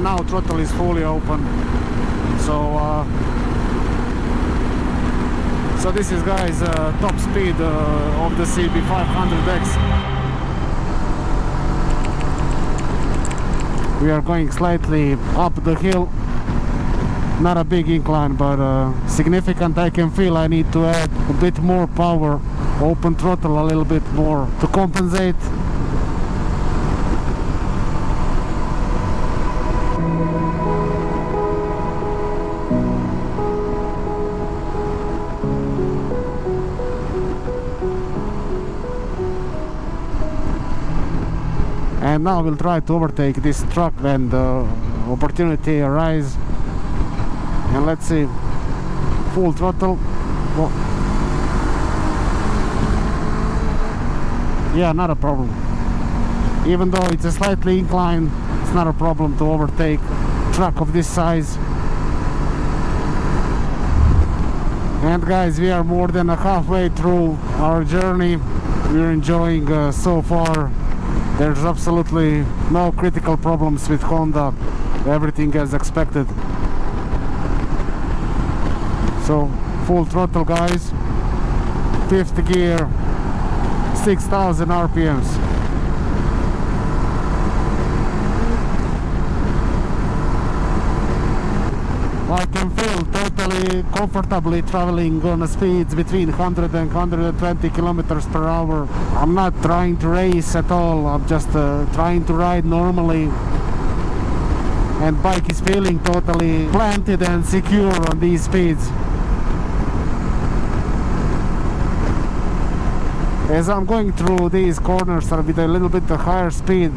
and now throttle is fully open. So uh, so this is guys uh, top speed uh, of the CB500X we are going slightly up the hill. Not a big incline but uh, significant I can feel I need to add a bit more power open throttle a little bit more to compensate and now we'll try to overtake this truck when the opportunity arises and let's see. Full throttle. Well, yeah not a problem. Even though it's a slightly inclined it's not a problem to overtake truck of this size. And guys we are more than a halfway through our journey. We're enjoying uh, so far there's absolutely no critical problems with Honda. Everything as expected. So full throttle guys. Fifth gear 6000 rpms I can feel totally comfortably traveling on speeds between 100 and 120 kilometers per hour. I'm not trying to race at all, I'm just uh, trying to ride normally. And bike is feeling totally planted and secure on these speeds. As I'm going through these corners with a little bit higher speed,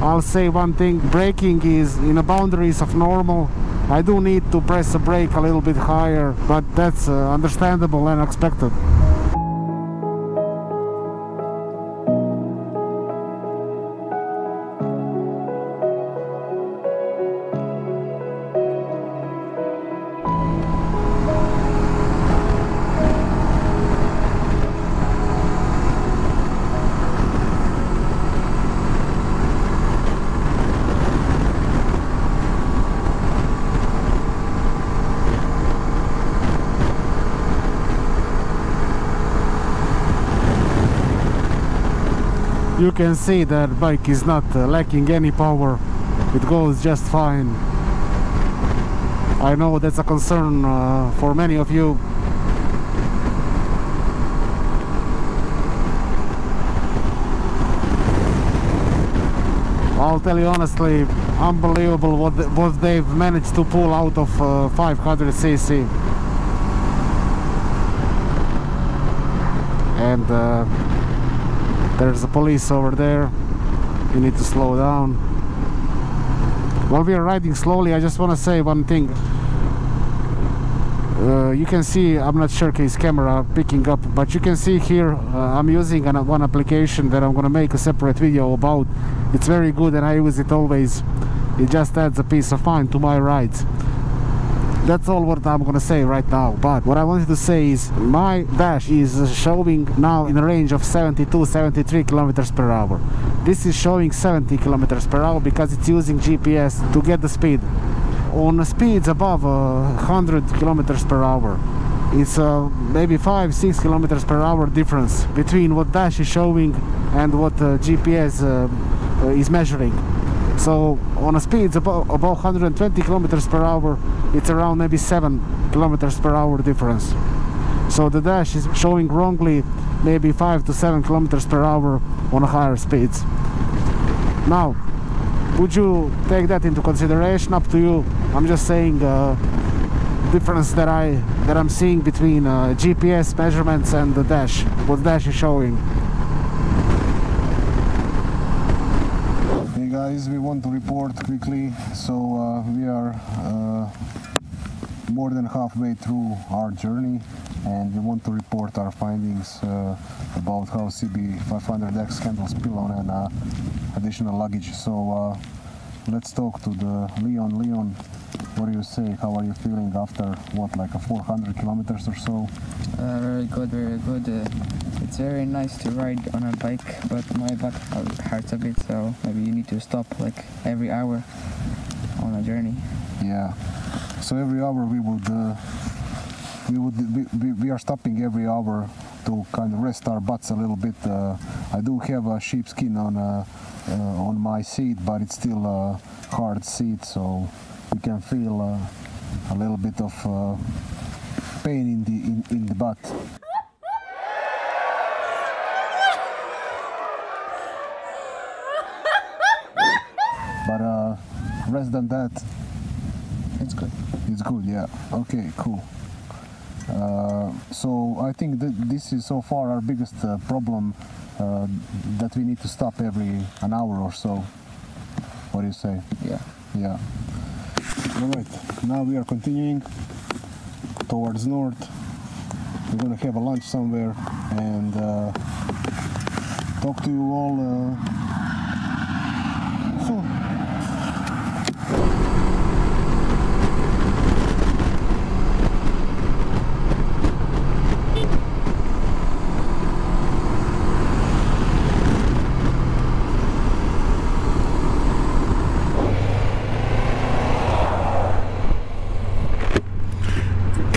I'll say one thing, braking is in the boundaries of normal I do need to press the brake a little bit higher, but that's uh, understandable and expected. You can see that bike is not uh, lacking any power. It goes just fine. I know that's a concern uh, for many of you. I'll tell you honestly unbelievable what, the, what they've managed to pull out of uh, 500cc and uh, there's the police over there. You need to slow down. While we are riding slowly I just want to say one thing. Uh, you can see I'm not sure his camera picking up but you can see here uh, I'm using an, one application that I'm gonna make a separate video about. It's very good and I use it always. It just adds a peace of mind to my rides that's all what I'm gonna say right now. But what I wanted to say is my dash is showing now in a range of 72 73 kilometers per hour. This is showing 70 kilometers per hour because it's using GPS to get the speed. On speeds above uh, 100 kilometers per hour it's uh, maybe 5 6 kilometers per hour difference between what dash is showing and what uh, GPS uh, is measuring so on a speed above, about 120 kilometers per hour. It's around maybe 7 kilometers per hour difference. So the dash is showing wrongly maybe 5 to 7 kilometers per hour on a higher speeds now would you take that into consideration? Up to you. I'm just saying uh, difference that i that i'm seeing between uh, gps measurements and the dash what dash is showing guys we want to report quickly. So uh, we are uh, more than halfway through our journey and we want to report our findings uh, about how CB500X handles pillion and uh, additional luggage. So uh, let's talk to the Leon. Leon what do you say? How are you feeling after what like a 400 kilometers or so? Very good very good it's very nice to ride on a bike, but my back hurts a bit, so maybe you need to stop like every hour. on a journey. Yeah. So every hour we would uh, we would we, we, are stopping every hour to kind of rest our butts a little bit. Uh, I do have a sheepskin on uh, uh, on my seat, but it's still a hard seat, so you can feel uh, a little bit of uh, pain in the in, in the butt. But uh, rest than that, It's good. it's good, yeah. Okay, cool. Uh, so I think that this is so far our biggest uh, problem uh, that we need to stop every an hour or so. What do you say? Yeah. Yeah. All right. Now we are continuing towards north. We're gonna have a lunch somewhere and uh, talk to you all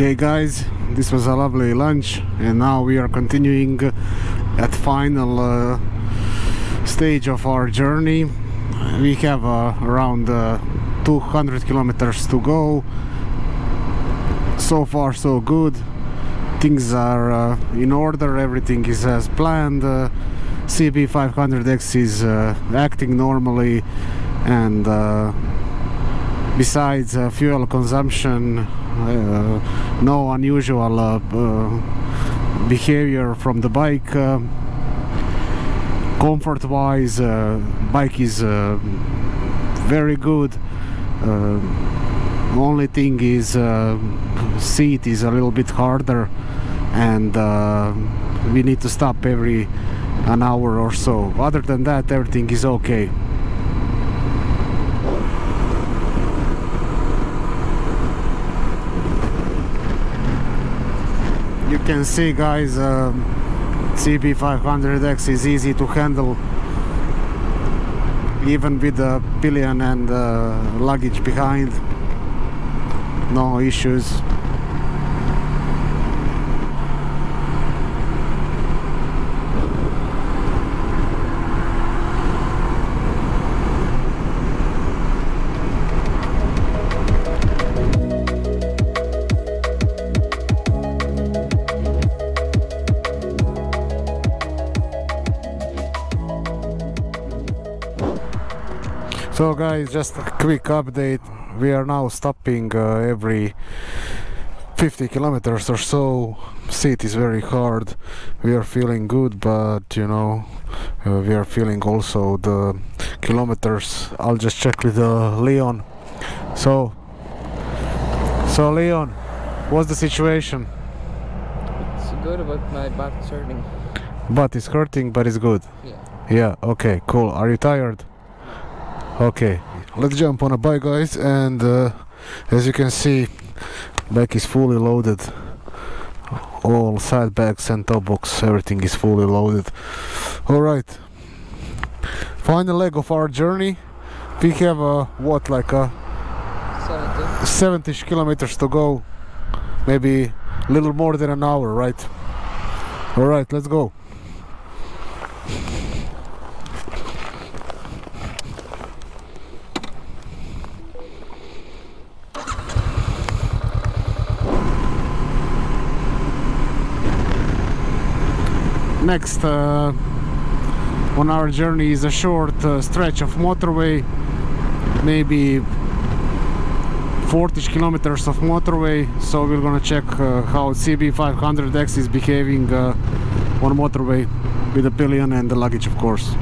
Okay, guys, this was a lovely lunch, and now we are continuing at final uh, stage of our journey. We have uh, around uh, 200 kilometers to go. So far, so good. Things are uh, in order. Everything is as planned. Uh, CB500X is uh, acting normally, and besides fuel consumption no unusual uh, uh, behavior from the bike. Uh, comfort wise uh, bike is uh, very good. Uh, only thing is uh, seat is a little bit harder and uh, we need to stop every an hour or so. Other than that everything is okay can see guys um, CB500X is easy to handle even with the pillion and uh, luggage behind. No issues So guys, just a quick update. We are now stopping uh, every 50 kilometers or so. Seat is very hard. We are feeling good, but you know, uh, we are feeling also the kilometers. I'll just check with uh, Leon. So, so Leon, what's the situation? It's good but my back hurting. Butt is hurting, but it's good. Yeah. Yeah, okay, cool. Are you tired? Okay, let's jump on a bike, guys. And uh, as you can see, bike is fully loaded. All side bags and top box, everything is fully loaded. Alright, final leg of our journey. We have a what, like a 70. 70 kilometers to go. Maybe a little more than an hour, right? Alright, let's go. Next uh, on our journey is a short uh, stretch of motorway, maybe 40 kilometers of motorway. So we're gonna check uh, how CB500X is behaving uh, on motorway with the pillion and the luggage, of course.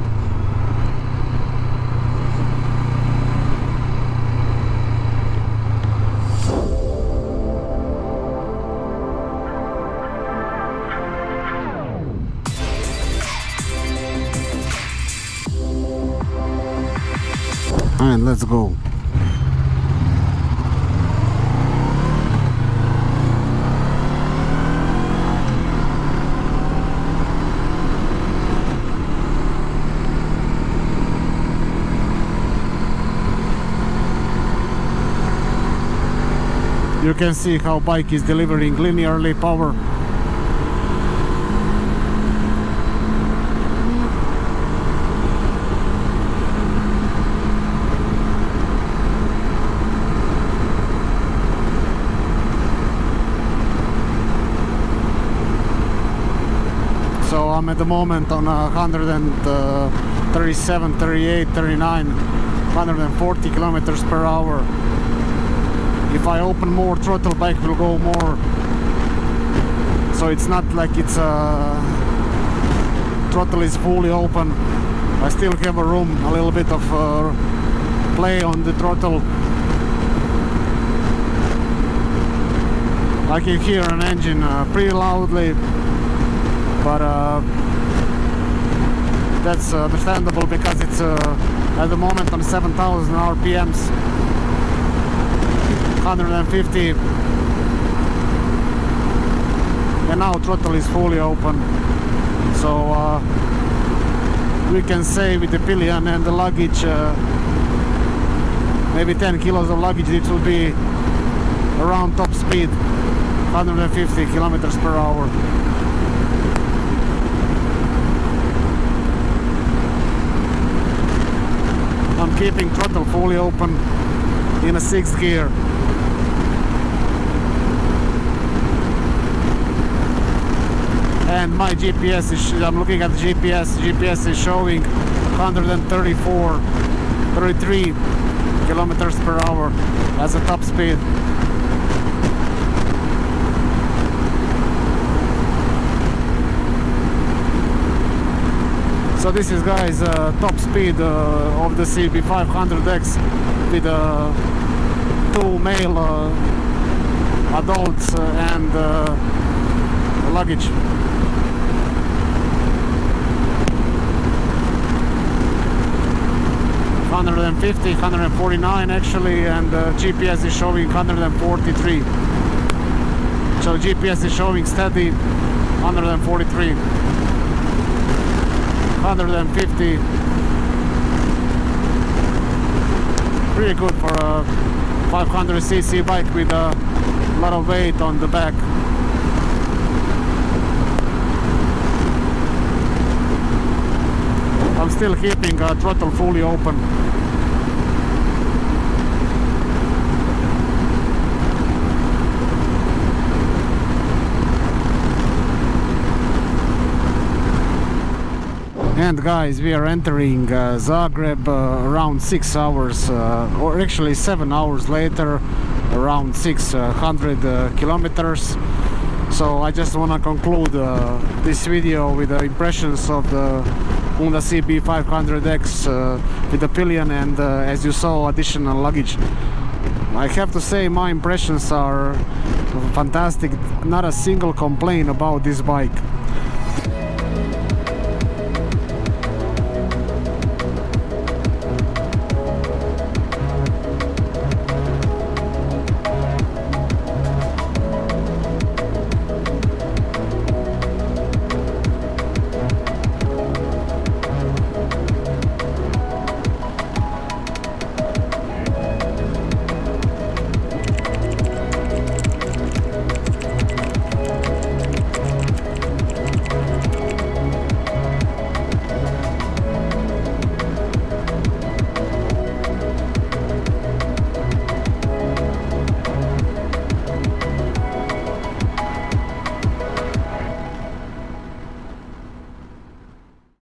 Alright, let's go. You can see how bike is delivering linearly power I'm at the moment on uh, 137 38 39 140 kilometers per hour. If I open more throttle bike will go more. So it's not like it's uh, throttle is fully open. I still have a room a little bit of uh, play on the throttle. I can hear an engine uh, pretty loudly but uh, that's uh, understandable because it's uh, at the moment on 7000 RPMs 150 and now throttle is fully open. So uh, we can say with the pillion and the luggage maybe 10 kilos of luggage it will be around top speed 150 kilometers per hour I'm keeping throttle fully open in a sixth gear. And my GPS is I'm looking at the GPS GPS is showing 134 33 kilometers per hour as a top speed so this is guys uh, top speed uh, of the CB500X with uh, two male uh, adults uh, and uh, luggage 150, 149 actually, and uh, GPS is showing 143. So GPS is showing steady 143, 150. Pretty good for a 500cc bike with a lot of weight on the back. I'm still keeping uh, throttle fully open. And guys, we are entering uh, Zagreb uh, around six hours, uh, or actually seven hours later, around 600 uh, kilometers. So I just want to conclude uh, this video with the impressions of the Honda CB500X uh, with the pillion and uh, as you saw additional luggage. I have to say my impressions are fantastic, not a single complaint about this bike.